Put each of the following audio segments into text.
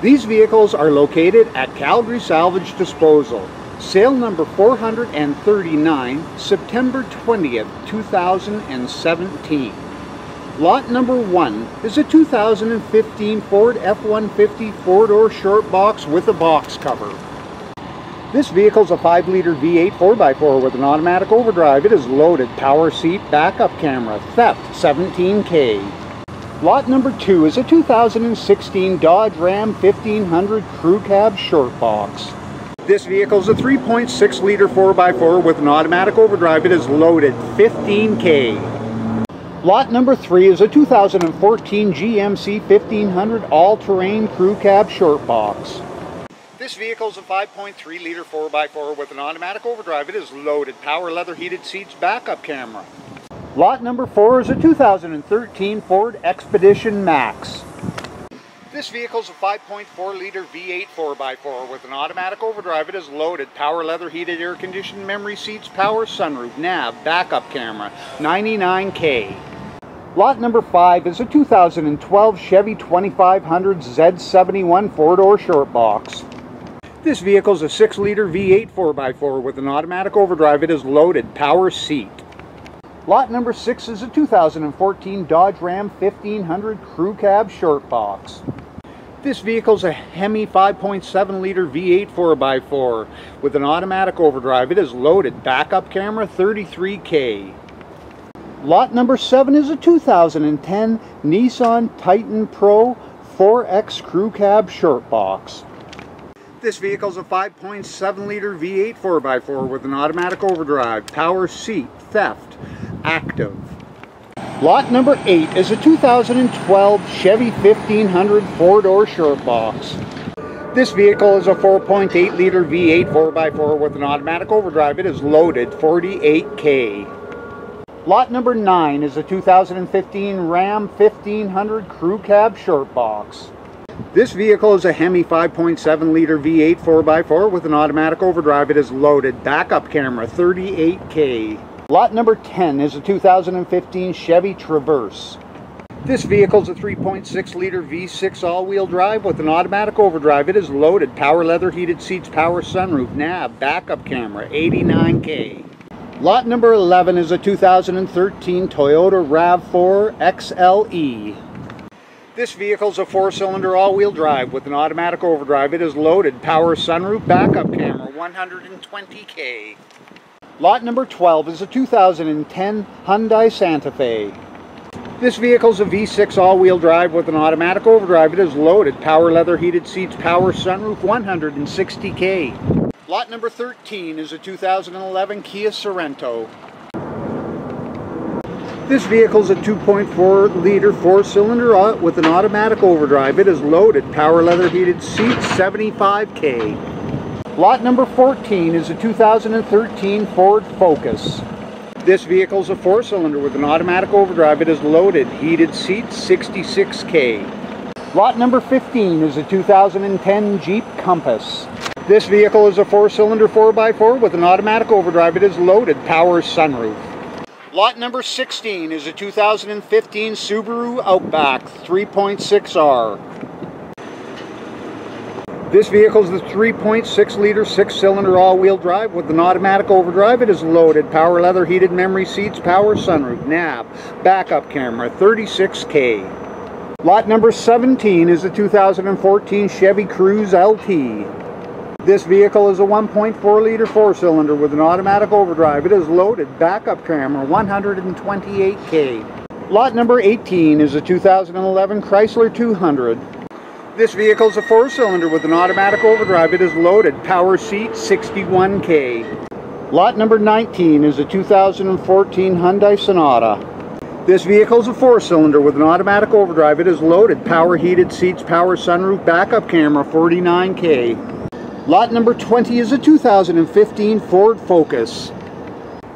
These vehicles are located at Calgary Salvage Disposal. Sale number 439, September 20th, 2017. Lot number one is a 2015 Ford F-150 four-door short box with a box cover. This vehicle is a 5-liter V8 4x4 with an automatic overdrive. It is loaded, power seat, backup camera, theft, 17K. Lot number two is a 2016 Dodge Ram 1500 Crew Cab Short Box. This vehicle is a 3.6 liter 4x4 with an automatic overdrive. It is loaded 15K. Lot number three is a 2014 GMC 1500 all-terrain crew cab short box. This vehicle is a 5.3 liter 4x4 with an automatic overdrive. It is loaded, power leather heated seats, backup camera. Lot number four is a 2013 Ford Expedition Max. This vehicle is a 5.4 liter V8 4x4 with an automatic overdrive. It is loaded, power leather heated air conditioned memory seats, power sunroof, nav, backup camera, 99K. Lot number five is a 2012 Chevy 2500 Z71 four-door short box. This vehicle is a 6 liter V8 4x4 with an automatic overdrive. It is loaded, power seat. Lot number six is a 2014 Dodge Ram 1500 Crew Cab Short Box. This vehicle is a Hemi 5.7 liter V8 4x4 with an automatic overdrive. It is loaded, backup camera 33K. Lot number seven is a 2010 Nissan Titan Pro 4X Crew Cab Short Box. This vehicle is a 5.7 liter V8 4x4 with an automatic overdrive, power seat, theft, active. Lot number 8 is a 2012 Chevy 1500 four-door short box. This vehicle is a 4.8 liter V8 4x4 with an automatic overdrive. It is loaded 48K. Lot number 9 is a 2015 Ram 1500 Crew Cab Short Box. This vehicle is a Hemi 5.7 liter V8 4x4 with an automatic overdrive. It is loaded. Backup camera 38K. Lot number 10 is a 2015 Chevy Traverse. This vehicle is a 3.6 liter V6 all-wheel drive with an automatic overdrive. It is loaded, power leather heated seats, power sunroof, nav, backup camera, 89K. Lot number 11 is a 2013 Toyota RAV4 XLE. This vehicle is a four-cylinder all-wheel drive with an automatic overdrive. It is loaded, power sunroof, backup camera, 120K. Lot number 12 is a 2010 Hyundai Santa Fe. This vehicle is a V6 all-wheel drive with an automatic overdrive. It is loaded, power leather heated seats, power sunroof, 160K. Lot number 13 is a 2011 Kia Sorento. This vehicle is a 2.4 liter four-cylinder uh, with an automatic overdrive. It is loaded, power leather heated seats, 75K. Lot number 14 is a 2013 Ford Focus. This vehicle is a four-cylinder with an automatic overdrive. It is loaded, heated seats, 66K. Lot number 15 is a 2010 Jeep Compass. This vehicle is a four-cylinder 4x4 with an automatic overdrive. It is loaded, power sunroof. Lot number 16 is a 2015 Subaru Outback 3.6R. This vehicle is the 3.6 liter six cylinder all wheel drive with an automatic overdrive. It is loaded, power leather heated memory seats, power sunroof, nav, backup camera, 36K. Lot number 17 is a 2014 Chevy Cruze LT. This vehicle is a 1.4 liter four cylinder with an automatic overdrive. It is loaded, backup camera, 128K. Lot number 18 is a 2011 Chrysler 200. This vehicle is a four-cylinder with an automatic overdrive. It is loaded. Power seat, 61K. Lot number 19 is a 2014 Hyundai Sonata. This vehicle is a four-cylinder with an automatic overdrive. It is loaded. Power heated seats, power sunroof, backup camera, 49K. Lot number 20 is a 2015 Ford Focus.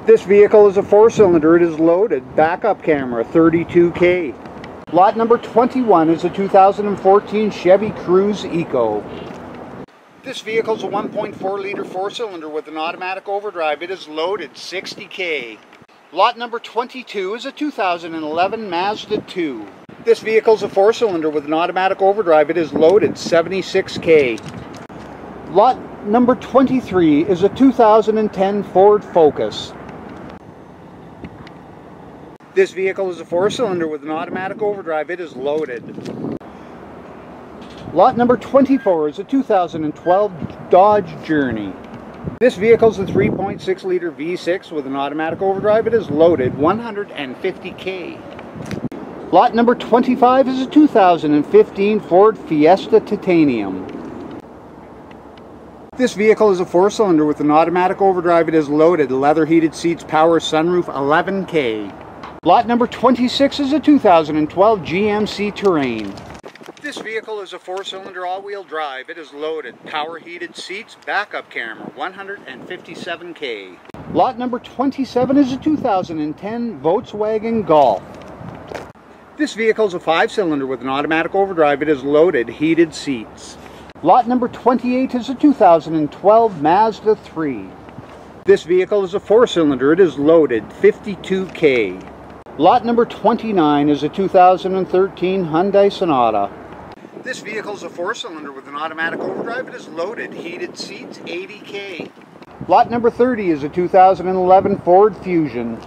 This vehicle is a four-cylinder. It is loaded. Backup camera, 32K. Lot number 21 is a 2014 Chevy Cruze Eco. This vehicle is a 1.4 liter four cylinder with an automatic overdrive. It is loaded 60K. Lot number 22 is a 2011 Mazda 2. This vehicle is a four cylinder with an automatic overdrive. It is loaded 76K. Lot number 23 is a 2010 Ford Focus. This vehicle is a four cylinder with an automatic overdrive. It is loaded. Lot number 24 is a 2012 Dodge Journey. This vehicle is a 3.6 liter V6 with an automatic overdrive. It is loaded 150K. Lot number 25 is a 2015 Ford Fiesta Titanium. This vehicle is a four-cylinder with an automatic overdrive. It is loaded, leather heated seats, power sunroof, 11K. Lot number 26 is a 2012 GMC Terrain. This vehicle is a four-cylinder all-wheel drive. It is loaded, power heated seats, backup camera, 157K. Lot number 27 is a 2010 Volkswagen Golf. This vehicle is a five-cylinder with an automatic overdrive. It is loaded, heated seats. Lot number 28 is a 2012 Mazda 3. This vehicle is a four-cylinder. It is loaded, 52K. Lot number 29 is a 2013 Hyundai Sonata. This vehicle is a four-cylinder with an automatic overdrive. It is loaded, heated seats, 80K. Lot number 30 is a 2011 Ford Fusion.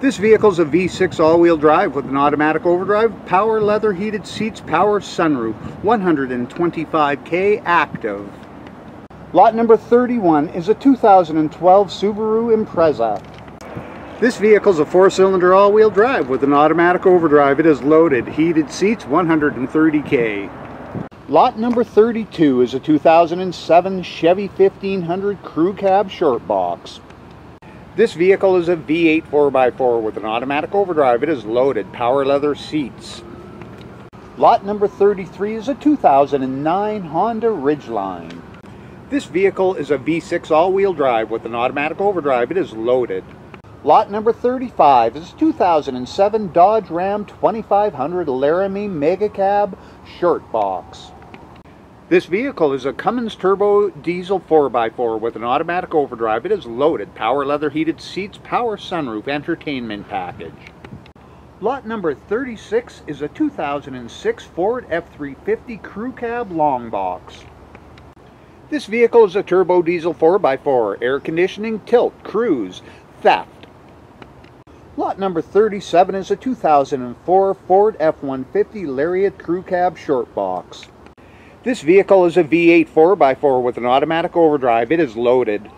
This vehicle is a V6 all-wheel drive with an automatic overdrive, power leather heated seats, power sunroof, 125K active. Lot number 31 is a 2012 Subaru Impreza. This vehicle is a four-cylinder all-wheel drive with an automatic overdrive. It is loaded, heated seats, 130K. Lot number 32 is a 2007 Chevy 1500 Crew Cab Short Box. This vehicle is a V8 4x4 with an automatic overdrive. It is loaded, power leather seats. Lot number 33 is a 2009 Honda Ridgeline. This vehicle is a V6 all-wheel drive with an automatic overdrive. It is loaded. Lot number 35 is a 2007 Dodge Ram 2500 Laramie Mega Cab Short Box. This vehicle is a Cummins Turbo Diesel 4x4 with an automatic overdrive. It is loaded, power leather heated seats, power sunroof, entertainment package. Lot number 36 is a 2006 Ford F350 Crew Cab Long Box. This vehicle is a turbo diesel 4x4, air conditioning, tilt, cruise, theft. Lot number 37 is a 2004 Ford F-150 Lariat Crew Cab Short Box. This vehicle is a V8 4x4 with an automatic overdrive. It is loaded.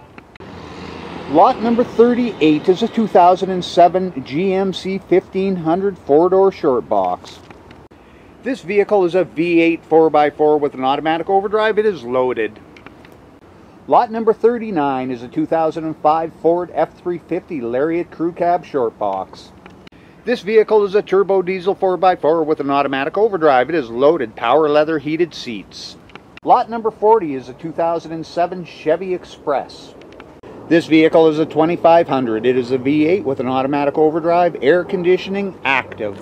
Lot number 38 is a 2007 GMC 1500 four-door short box. This vehicle is a V8 4x4 with an automatic overdrive. It is loaded. Lot number 39 is a 2005 Ford F350 Lariat Crew Cab Short Box. This vehicle is a turbo diesel 4x4 with an automatic overdrive. It is loaded, power leather heated seats. Lot number 40 is a 2007 Chevy Express. This vehicle is a 2500. It is a V8 with an automatic overdrive, air conditioning, active.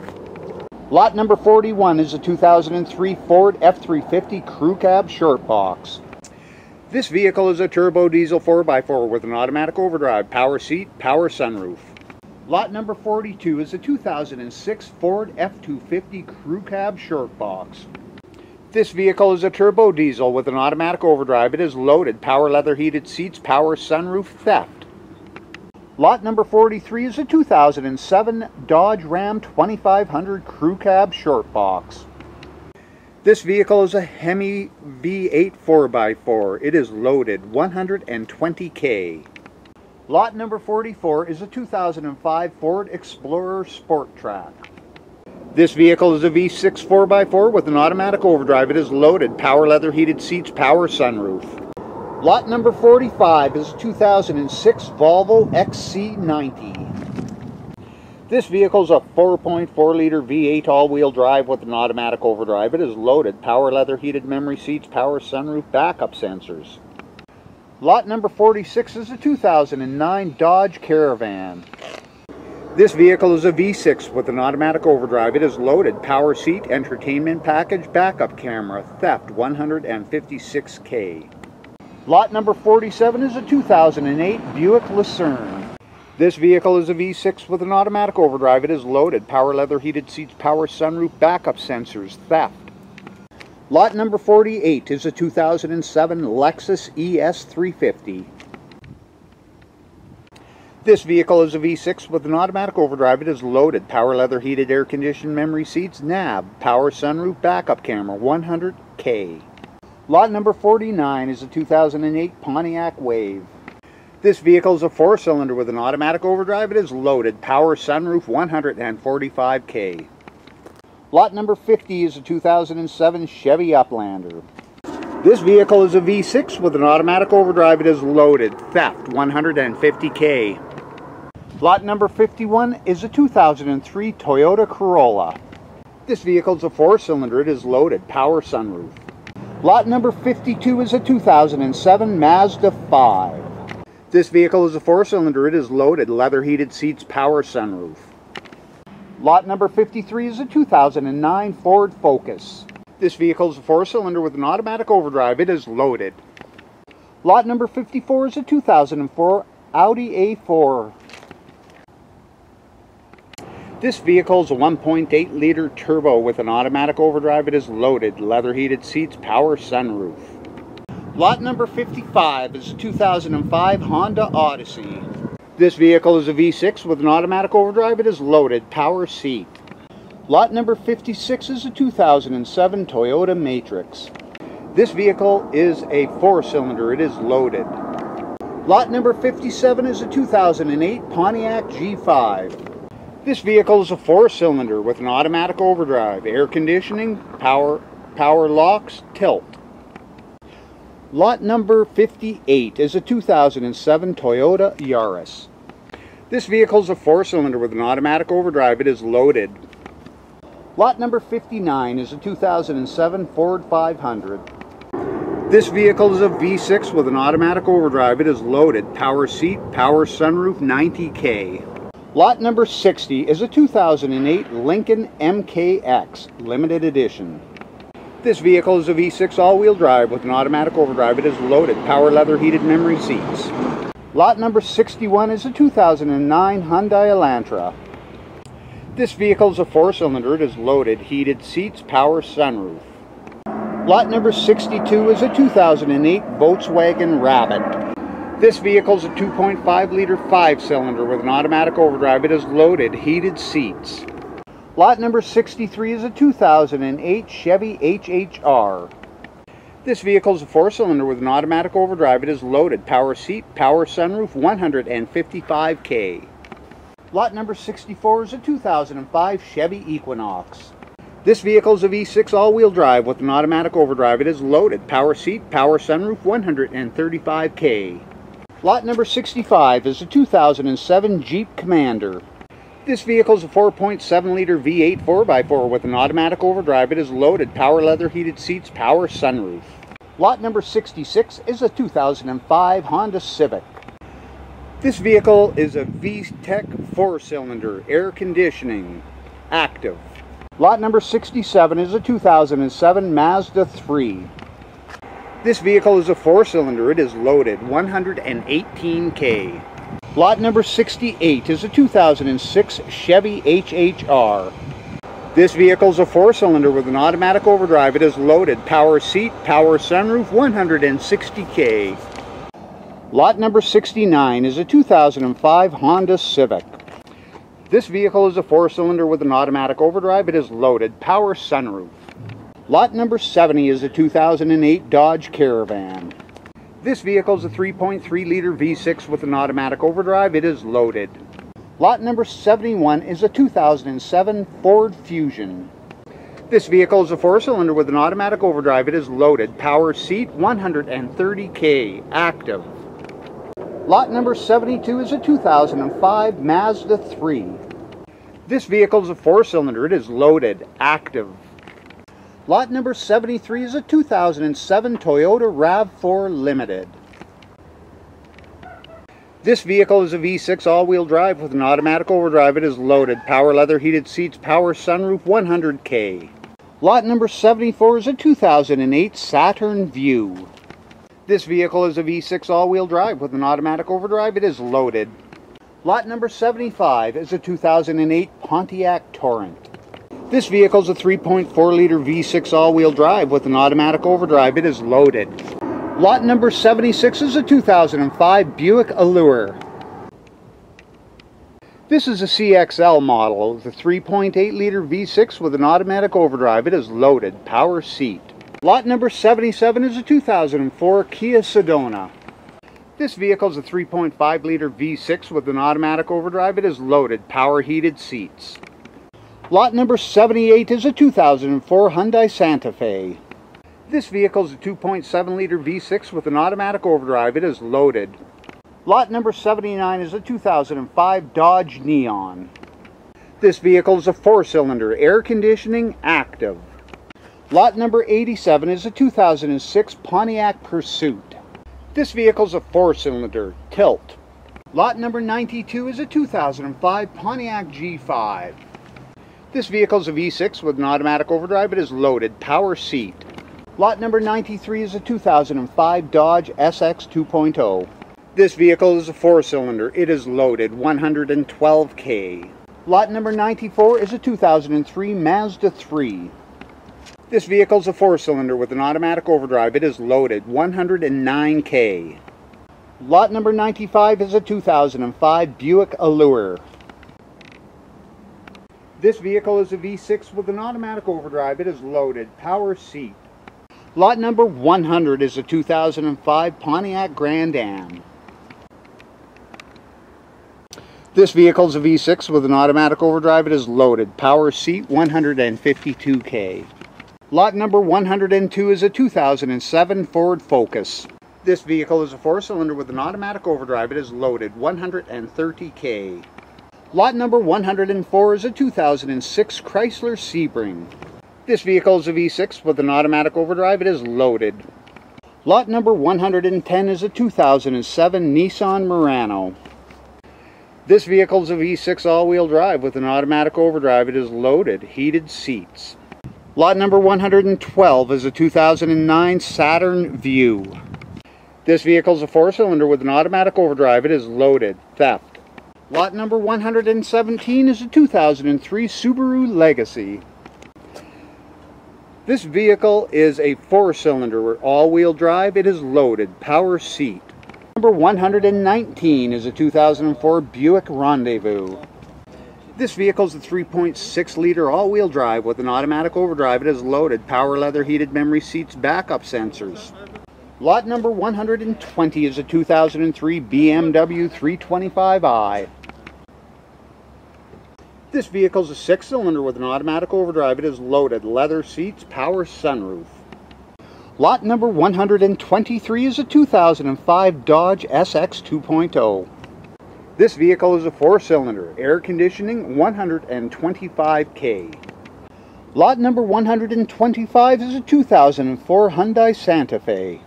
Lot number 41 is a 2003 Ford F350 Crew Cab Short Box. This vehicle is a turbo diesel 4x4 with an automatic overdrive, power seat, power sunroof. Lot number 42 is a 2006 Ford F-250 Crew Cab Short Box. This vehicle is a turbo diesel with an automatic overdrive. It is loaded, power leather heated seats, power sunroof, theft. Lot number 43 is a 2007 Dodge Ram 2500 Crew Cab Short Box. This vehicle is a Hemi V8 4x4. It is loaded 120K. Lot number 44 is a 2005 Ford Explorer Sport Trac. This vehicle is a V6 4x4 with an automatic overdrive. It is loaded, power leather heated seats, power sunroof. Lot number 45 is a 2006 Volvo XC90. This vehicle is a 4.4 liter V8 all-wheel drive with an automatic overdrive. It is loaded, power leather heated memory seats, power sunroof, backup sensors. Lot number 46 is a 2009 Dodge Caravan. This vehicle is a V6 with an automatic overdrive. It is loaded, power seat, entertainment package, backup camera, theft, 156K. Lot number 47 is a 2008 Buick Lucerne. This vehicle is a V6 with an automatic overdrive. It is loaded. Power leather heated seats, power sunroof, backup sensors, theft. Lot number 48 is a 2007 Lexus ES350. This vehicle is a V6 with an automatic overdrive. It is loaded. Power leather heated air conditioned memory seats, nav, power sunroof, backup camera, 100K. Lot number 49 is a 2008 Pontiac Wave. This vehicle is a four-cylinder with an automatic overdrive. It is loaded. Power sunroof 145K. Lot number 50 is a 2007 Chevy Uplander. This vehicle is a V6 with an automatic overdrive. It is loaded. Theft 150K. Lot number 51 is a 2003 Toyota Corolla. This vehicle is a four-cylinder. It is loaded. Power sunroof. Lot number 52 is a 2007 Mazda 5. This vehicle is a four-cylinder. It is loaded. Leather heated seats, power sunroof. Lot number 53 is a 2009 Ford Focus. This vehicle is a four-cylinder with an automatic overdrive. It is loaded. Lot number 54 is a 2004 Audi A4. This vehicle is a 1.8 liter turbo with an automatic overdrive. It is loaded. Leather heated seats, power sunroof. Lot number 55 is a 2005 Honda Odyssey. This vehicle is a V6 with an automatic overdrive. It is loaded, power seat. Lot number 56 is a 2007 Toyota Matrix. This vehicle is a four-cylinder. It is loaded. Lot number 57 is a 2008 Pontiac G5. This vehicle is a four-cylinder with an automatic overdrive, air conditioning, power, power locks, tilt. Lot number 58 is a 2007 Toyota Yaris. This vehicle is a four-cylinder with an automatic overdrive. It is loaded. Lot number 59 is a 2007 Ford 500. This vehicle is a V6 with an automatic overdrive. It is loaded. Power seat, power sunroof, 90K. Lot number 60 is a 2008 Lincoln MKX Limited Edition. This vehicle is a V6 all-wheel drive with an automatic overdrive. It is loaded, power leather heated memory seats. Lot number 61 is a 2009 Hyundai Elantra. This vehicle is a four-cylinder. It is loaded, heated seats, power sunroof. Lot number 62 is a 2008 Volkswagen Rabbit. This vehicle is a 2.5 liter five-cylinder with an automatic overdrive. It is loaded, heated seats. Lot number 63 is a 2008 Chevy HHR. This vehicle is a four-cylinder with an automatic overdrive. It is loaded. Power seat, power sunroof, 155K. Lot number 64 is a 2005 Chevy Equinox. This vehicle is a V6 all-wheel drive with an automatic overdrive. It is loaded. Power seat, power sunroof, 135K. Lot number 65 is a 2007 Jeep Commander. This vehicle is a 4.7 liter V8 4x4 with an automatic overdrive. It is loaded, power leather heated seats, power sunroof. Lot number 66 is a 2005 Honda Civic. This vehicle is a VTEC four-cylinder, air conditioning, active. Lot number 67 is a 2007 Mazda 3. This vehicle is a four-cylinder. It is loaded, 118K. Lot number 68 is a 2006 Chevy HHR. This vehicle is a four-cylinder with an automatic overdrive. It is loaded. Power seat, power sunroof, 160K. Lot number 69 is a 2005 Honda Civic. This vehicle is a four-cylinder with an automatic overdrive. It is loaded. Power sunroof. Lot number 70 is a 2008 Dodge Caravan. This vehicle is a 3.3 liter V6 with an automatic overdrive. It is loaded. Lot number 71 is a 2007 Ford Fusion. This vehicle is a four-cylinder with an automatic overdrive. It is loaded. Power seat 130K active. Lot number 72 is a 2005 Mazda 3. This vehicle is a four-cylinder. It is loaded, active. Lot number 73 is a 2007 Toyota RAV4 Limited. This vehicle is a V6 all-wheel drive with an automatic overdrive. It is loaded. Power leather heated seats, power sunroof, 100K. Lot number 74 is a 2008 Saturn Vue. This vehicle is a V6 all-wheel drive with an automatic overdrive. It is loaded. Lot number 75 is a 2008 Pontiac Torrent. This vehicle is a 3.4 liter V6 all-wheel drive with an automatic overdrive. It is loaded. Lot number 76 is a 2005 Buick Allure. This is a CXL model, the 3.8 liter V6 with an automatic overdrive. It is loaded, power seat. Lot number 77 is a 2004 Kia Sedona. This vehicle is a 3.5 liter V6 with an automatic overdrive. It is loaded, power heated seats. Lot number 78 is a 2004 Hyundai Santa Fe. This vehicle is a 2.7 liter V6 with an automatic overdrive. It is loaded. Lot number 79 is a 2005 Dodge Neon. This vehicle is a four-cylinder, air conditioning, active. Lot number 87 is a 2006 Pontiac Pursuit. This vehicle is a four-cylinder, tilt. Lot number 92 is a 2005 Pontiac G5. This vehicle is a V6 with an automatic overdrive. It is loaded, power seat. Lot number 93 is a 2005 Dodge SX 2.0. This vehicle is a four-cylinder. It is loaded, 112K. Lot number 94 is a 2003 Mazda 3. This vehicle is a four-cylinder with an automatic overdrive. It is loaded, 109K. Lot number 95 is a 2005 Buick Allure. This vehicle is a V6 with an automatic overdrive. It is loaded, power seat. Lot number 100 is a 2005 Pontiac Grand Am. This vehicle is a V6 with an automatic overdrive. It is loaded. Power seat 152K. Lot number 102 is a 2007 Ford Focus. This vehicle is a four-cylinder with an automatic overdrive. It is loaded 130K. Lot number 104 is a 2006 Chrysler Sebring. This vehicle is a V6 with an automatic overdrive. It is loaded. Lot number 110 is a 2007 Nissan Murano. This vehicle is a V6 all-wheel drive with an automatic overdrive. It is loaded, heated seats. Lot number 112 is a 2009 Saturn Vue. This vehicle is a four-cylinder with an automatic overdrive. It is loaded, theft. Lot number 117 is a 2003 Subaru Legacy. This vehicle is a four-cylinder all-wheel drive. It is loaded, power seat. Number 119 is a 2004 Buick Rendezvous. This vehicle is a 3.6 liter all-wheel drive with an automatic overdrive. It is loaded, power leather heated memory seats, backup sensors. Lot number 120 is a 2003 BMW 325i. This vehicle is a six-cylinder with an automatic overdrive. It is loaded, leather seats, power sunroof. Lot number 123 is a 2005 Dodge SX 2.0. This vehicle is a four-cylinder, air conditioning, 125K. Lot number 125 is a 2004 Hyundai Santa Fe.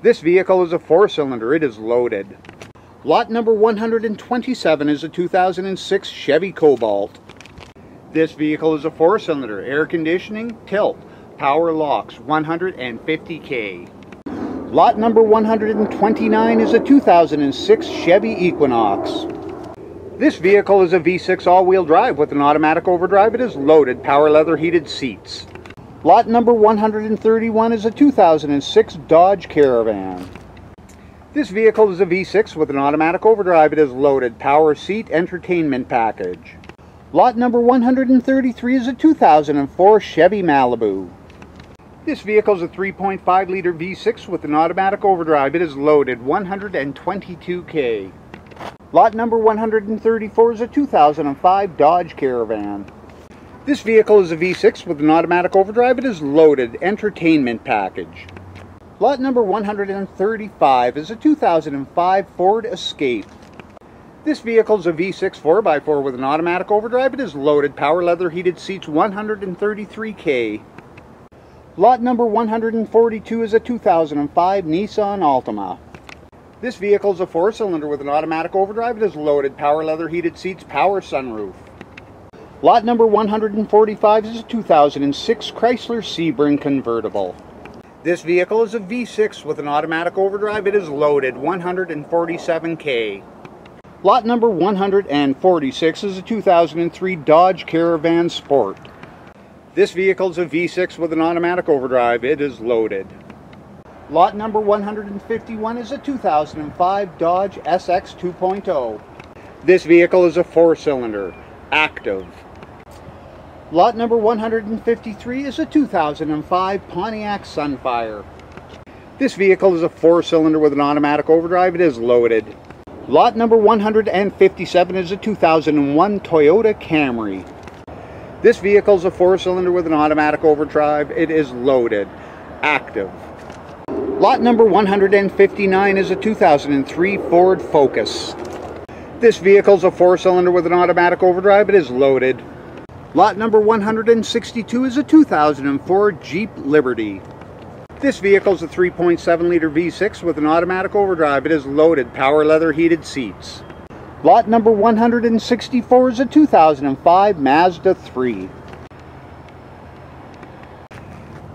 This vehicle is a four-cylinder. It is loaded. Lot number 127 is a 2006 Chevy Cobalt. This vehicle is a four-cylinder, air conditioning, tilt, power locks, 150K. Lot number 129 is a 2006 Chevy Equinox. This vehicle is a V6 all-wheel drive with an automatic overdrive. It is loaded, power leather heated seats. Lot number 131 is a 2006 Dodge Caravan. This vehicle is a V6 with an automatic overdrive. It is loaded, power seat, entertainment package. Lot number 133 is a 2004 Chevy Malibu. This vehicle is a 3.5 liter V6 with an automatic overdrive. It is loaded, 122K. Lot number 134 is a 2005 Dodge Caravan. This vehicle is a V6 with an automatic overdrive. It is loaded, entertainment package. Lot number 135 is a 2005 Ford Escape. This vehicle is a V6 4x4 with an automatic overdrive. It is loaded, power leather heated seats, 133K. Lot number 142 is a 2005 Nissan Altima. This vehicle is a four-cylinder with an automatic overdrive. It is loaded, power leather heated seats, power sunroof. Lot number 145 is a 2006 Chrysler Sebring convertible. This vehicle is a V6 with an automatic overdrive. It is loaded, 147K. Lot number 146 is a 2003 Dodge Caravan Sport. This vehicle is a V6 with an automatic overdrive. It is loaded. Lot number 151 is a 2005 Dodge SX 2.0. This vehicle is a four-cylinder, active. Lot number 153 is a 2005 Pontiac Sunfire. This vehicle is a four-cylinder with an automatic overdrive. It is loaded. Lot number 157 is a 2001 Toyota Camry. This vehicle is a four-cylinder with an automatic overdrive. It is loaded, active. Lot number 159 is a 2003 Ford Focus. This vehicle is a four-cylinder with an automatic overdrive. It is loaded. Lot number 162 is a 2004 Jeep Liberty. This vehicle is a 3.7 liter V6 with an automatic overdrive. It is loaded, power leather heated seats. Lot number 164 is a 2005 Mazda 3.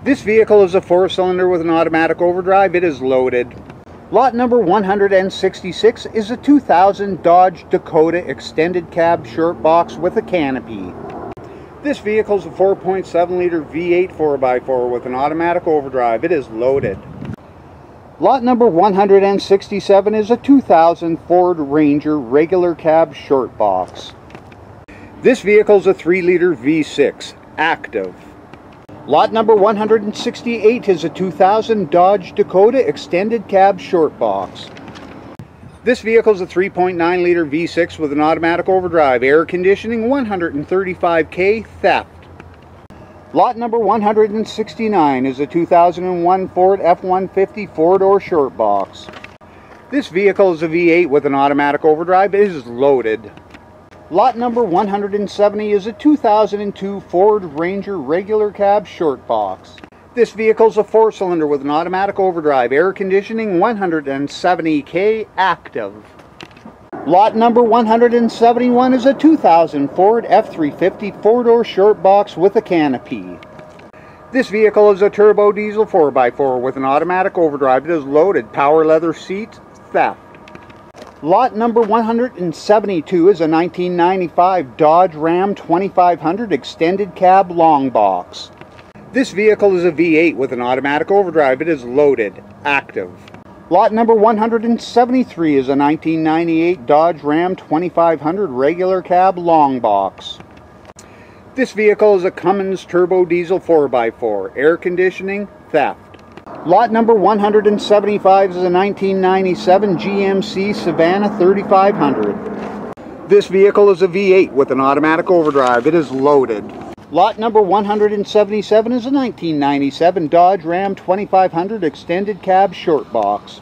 This vehicle is a four-cylinder with an automatic overdrive. It is loaded. Lot number 166 is a 2000 Dodge Dakota extended cab short box with a canopy. This vehicle is a 4.7 liter V8 4x4 with an automatic overdrive. It is loaded. Lot number 167 is a 2000 Ford Ranger regular cab short box. This vehicle is a 3 liter V6 active. Lot number 168 is a 2000 Dodge Dakota extended cab short box. This vehicle is a 3.9 liter V6 with an automatic overdrive, air conditioning, 135k theft. Lot number 169 is a 2001 Ford F-150 four-door short box. This vehicle is a V8 with an automatic overdrive. It is loaded. Lot number 170 is a 2002 Ford Ranger regular cab short box. This vehicle is a four-cylinder with an automatic overdrive, air conditioning, 170k active. Lot number 171 is a 2000 Ford F350 four-door short box with a canopy. This vehicle is a turbo diesel 4x4 with an automatic overdrive. It is loaded, power leather seats, theft. Lot number 172 is a 1995 Dodge Ram 2500 extended cab long box. This vehicle is a V8 with an automatic overdrive. It is loaded, active. Lot number 173 is a 1998 Dodge Ram 2500 regular cab long box. This vehicle is a Cummins turbo diesel 4x4, air conditioning, theft. Lot number 175 is a 1997 GMC Savana 3500. This vehicle is a V8 with an automatic overdrive. It is loaded. Lot number 177 is a 1997 Dodge Ram 2500 extended cab short box.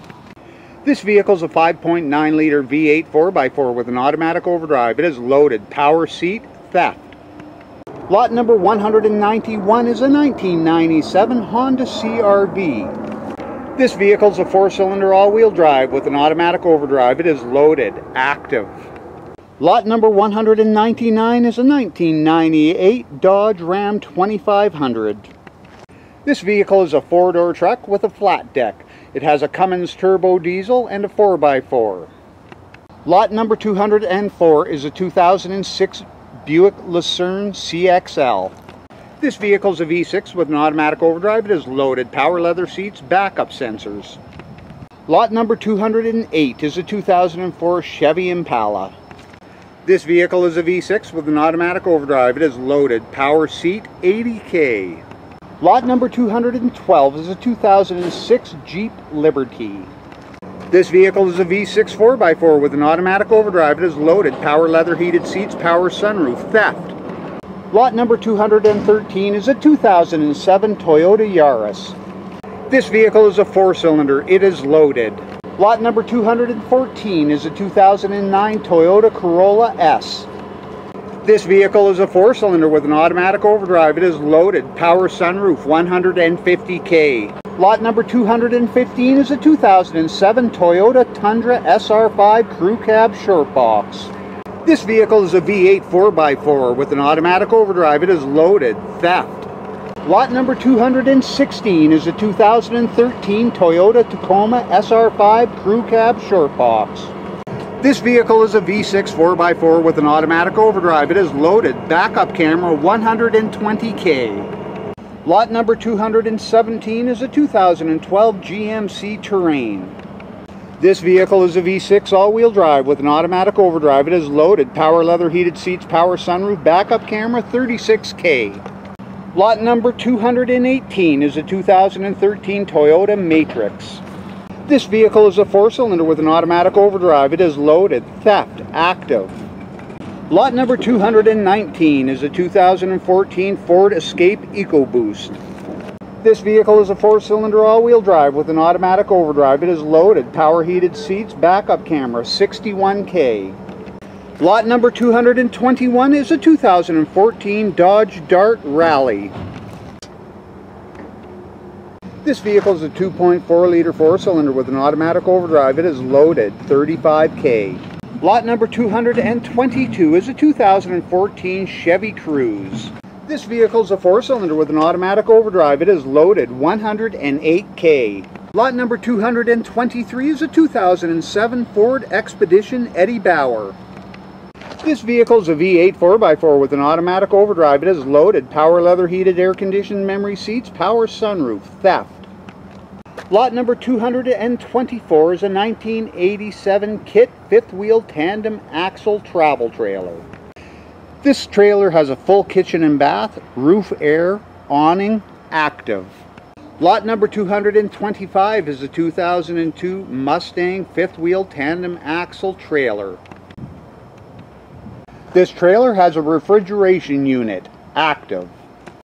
This vehicle is a 5.9 liter V8 4x4 with an automatic overdrive. It is loaded, power seat, theft. Lot number 191 is a 1997 Honda CRV. This vehicle is a four-cylinder all-wheel drive with an automatic overdrive. It is loaded, active. Lot number 199 is a 1998 Dodge Ram 2500. This vehicle is a four-door truck with a flat deck. It has a Cummins turbo diesel and a 4x4. Lot number 204 is a 2006 Buick Lucerne CXL. This vehicle is a V6 with an automatic overdrive. It is loaded, power leather seats, backup sensors. Lot number 208 is a 2004 Chevy Impala. This vehicle is a V6 with an automatic overdrive. It is loaded. Power seat 80K. Lot number 212 is a 2006 Jeep Liberty. This vehicle is a V6 4x4 with an automatic overdrive. It is loaded. Power leather heated seats, power sunroof, theft. Lot number 213 is a 2007 Toyota Yaris. This vehicle is a four-cylinder. It is loaded. Lot number 214 is a 2009 Toyota Corolla S. This vehicle is a four-cylinder with an automatic overdrive. It is loaded, power sunroof, 150K. Lot number 215 is a 2007 Toyota Tundra SR5 Crew Cab Short Box. This vehicle is a V8 4x4 with an automatic overdrive. It is loaded, theft. Lot number 216 is a 2013 Toyota Tacoma SR5 Crew Cab Short Box. This vehicle is a V6 4x4 with an automatic overdrive. It is loaded, backup camera 120K. Lot number 217 is a 2012 GMC Terrain. This vehicle is a V6 all-wheel drive with an automatic overdrive. It is loaded, power leather heated seats, power sunroof, backup camera 36K. Lot number 218 is a 2013 Toyota Matrix. This vehicle is a four-cylinder with an automatic overdrive. It is loaded, theft, active. Lot number 219 is a 2014 Ford Escape EcoBoost. This vehicle is a four-cylinder all-wheel drive with an automatic overdrive. It is loaded, power heated seats, backup camera, 61K. Lot number 221 is a 2014 Dodge Dart Rallye. This vehicle is a 2.4 liter four cylinder with an automatic overdrive. It is loaded 35K. Lot number 222 is a 2014 Chevy Cruze. This vehicle is a four cylinder with an automatic overdrive. It is loaded 108K. Lot number 223 is a 2007 Ford Expedition Eddie Bauer. This vehicle is a V8 4x4 with an automatic overdrive. It is loaded, power leather heated air conditioned memory seats, power sunroof, theft. Lot number 224 is a 1987 kit fifth wheel tandem axle travel trailer. This trailer has a full kitchen and bath, roof air, awning, active. Lot number 225 is a 2002 Mustang fifth wheel tandem axle trailer. This trailer has a refrigeration unit, active.